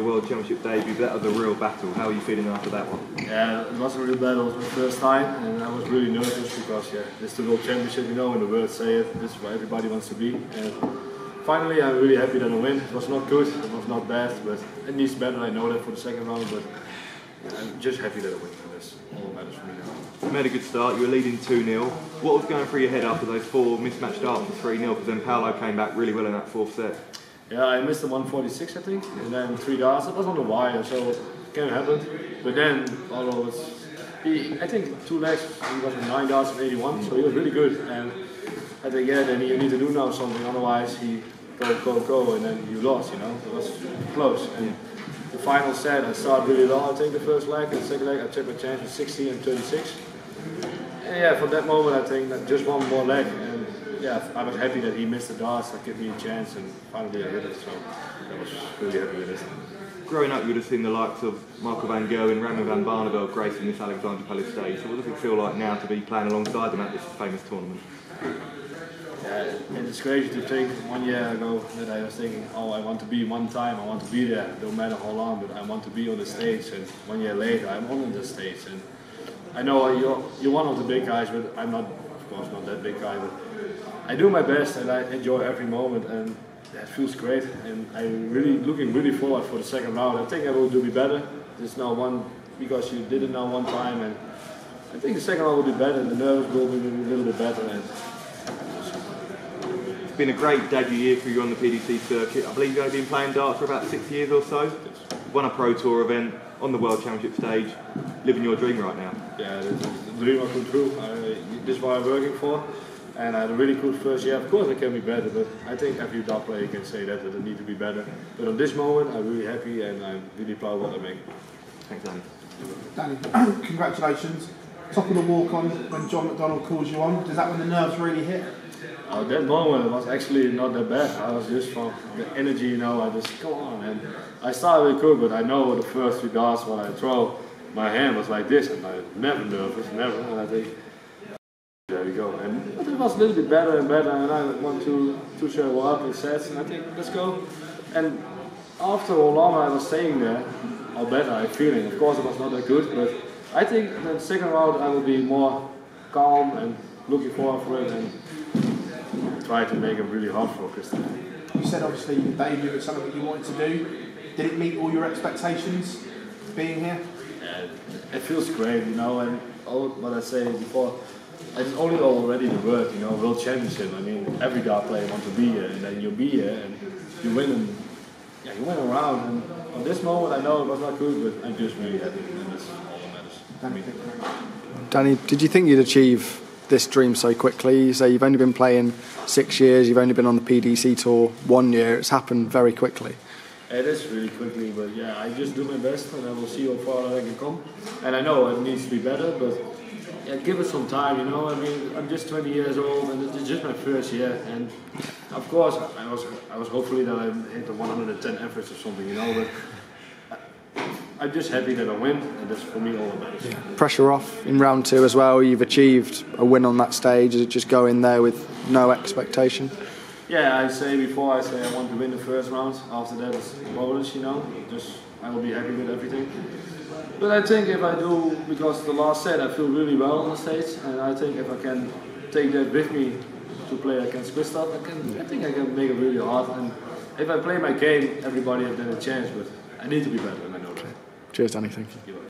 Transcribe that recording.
your World Championship debut. That was a real battle. How are you feeling after that one? Yeah, it was a real battle. It was my first time, and I was really nervous because yeah, it's the World Championship, you know, and the world say it. This is where everybody wants to be. And finally, I'm really happy that I win. It was not good, it was not bad, but it needs better. I know that for the second round, but I'm just happy that I win. That's all that matters for me now. You made a good start. You were leading 2-0. What was going through your head after those four mismatched darts for 3-0? Because then Paolo came back really well in that fourth set. Yeah, I missed the 146, I think, and then three darts. It was on the wire, so it can happen. But then, although it's, he, I think two legs, he was nine darts of 81, so he was really good. And I think, yeah, then you need to do now something, otherwise he go, go, go, and then you lost, you know. It was close. And the final set, I started really low, I think, the first leg, and the second leg, I took my chance with 60 and 36. And yeah, from that moment, I think that just one more leg. And yeah, I was happy that he missed the darts, that gave me a chance, and finally I hit it. So I was really happy with it. Growing up, you would have seen the likes of Michael van Gerwen, Raymond van Barneveld gracing this Alexandra Palace stage. So what does it feel like now to be playing alongside them at this famous tournament? Yeah, and it's crazy to think one year ago that I was thinking, oh, I want to be one time, I want to be there, no matter how long, but I want to be on the stage. And one year later, I'm on the stage. And I know you're, you're one of the big guys, but I'm not, course, not that big guy. But I do my best and I enjoy every moment, and that feels great. And I'm really looking really forward for the second round. I think I will do be better. There's now one because you did it now one time, and I think the second round will be better. And the nerves will be a little bit better. And It's been a great debut year for you on the PDC circuit. I believe you've been playing darts for about six years or so. Won a Pro Tour event on the World Championship stage. Living your dream right now. yeah, dream come true. I, this is what I'm working for. And I had a really good first year. Of course, I can be better, but I think every dart player can say that, that I need to be better. But on this moment, I'm really happy and I'm really proud of what I make. Thanks, Andy. Danny, congratulations. Top of the walk on when John McDonald calls you on. Does that when the nerves really hit? Uh, that moment it was actually not that bad. I was just from the energy, you know, I just go on. And I started really good, but I know the first few darts what I throw, my hand was like this, and I'm never nervous, never. And I think, there we go. And it was a little bit better and better, and I want to to show up in sets, and I think let's go. And after how long I was staying there, how better I'm feeling. Of course, it was not that good, but I think the second round I will be more calm and looking forward for it and try to make it really hard for Christian. You said obviously your debut was something that you wanted to do. Did it meet all your expectations being here? It feels great, you know, and all what I say before, it's only already the word, you know, world championship. I mean, every dart player wants to be here, and then you'll be here, and you win, and yeah, you win around. And on this moment, I know it was not good, but I'm just really happy, and that's all that matters. Danny, did you think you'd achieve this dream so quickly? You say you've only been playing six years, you've only been on the PDC tour one year. It's happened very quickly. It is really quickly, but yeah, I just do my best and I will see how far I can come. And I know it needs to be better, but yeah, give it some time, you know. I mean, I'm just 20 years old and it's just my first year. And of course, I was I was hopefully that I hit the 110 efforts or something, you know. But I'm just happy that I win, and that's for me all that matters. Pressure off in round two as well. You've achieved a win on that stage. Is it just go in there with no expectation? Yeah, I say before I say I want to win the first round. After that, it's bonus, you know. Just I will be happy with everything. But I think if I do, because the last set I feel really well on the stage, and I think if I can take that with me to play against Gustav, I can. I think I can make it really hard. And if I play my game, everybody has then a chance. But I need to be better, and I know that. Cheers, Danny. Thank you.